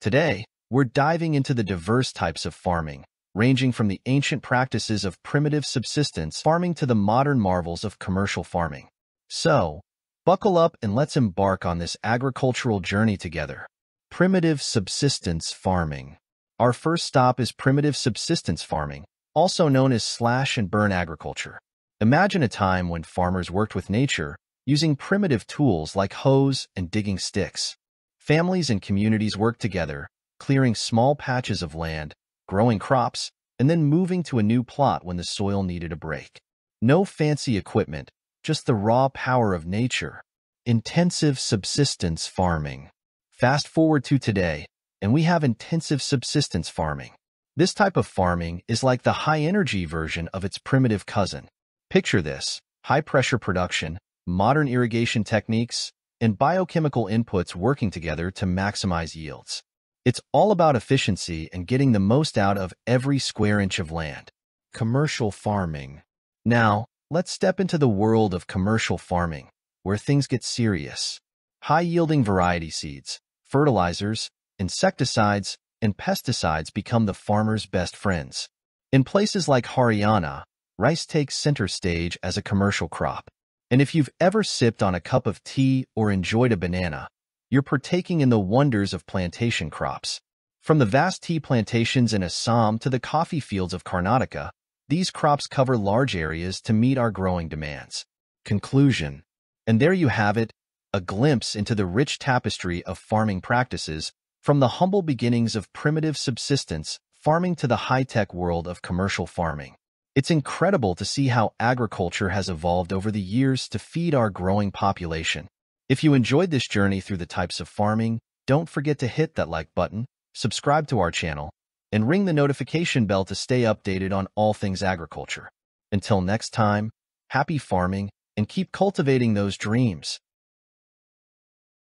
Today, we're diving into the diverse types of farming, ranging from the ancient practices of primitive subsistence farming to the modern marvels of commercial farming. So, buckle up and let's embark on this agricultural journey together. Primitive subsistence farming. Our first stop is primitive subsistence farming, also known as slash and burn agriculture. Imagine a time when farmers worked with nature, using primitive tools like hoes and digging sticks. Families and communities worked together, clearing small patches of land, growing crops, and then moving to a new plot when the soil needed a break. No fancy equipment, just the raw power of nature. Intensive subsistence farming. Fast forward to today, and we have intensive subsistence farming. This type of farming is like the high-energy version of its primitive cousin. Picture this, high-pressure production, modern irrigation techniques, and biochemical inputs working together to maximize yields. It's all about efficiency and getting the most out of every square inch of land. Commercial farming. Now, let's step into the world of commercial farming, where things get serious. High-yielding variety seeds, fertilizers, insecticides, and pesticides become the farmer's best friends. In places like Haryana, rice takes center stage as a commercial crop. And if you've ever sipped on a cup of tea or enjoyed a banana, you're partaking in the wonders of plantation crops. From the vast tea plantations in Assam to the coffee fields of Karnataka, these crops cover large areas to meet our growing demands. Conclusion. And there you have it, a glimpse into the rich tapestry of farming practices, from the humble beginnings of primitive subsistence farming to the high-tech world of commercial farming. It's incredible to see how agriculture has evolved over the years to feed our growing population. If you enjoyed this journey through the types of farming, don't forget to hit that like button, subscribe to our channel, and ring the notification bell to stay updated on all things agriculture. Until next time, happy farming and keep cultivating those dreams.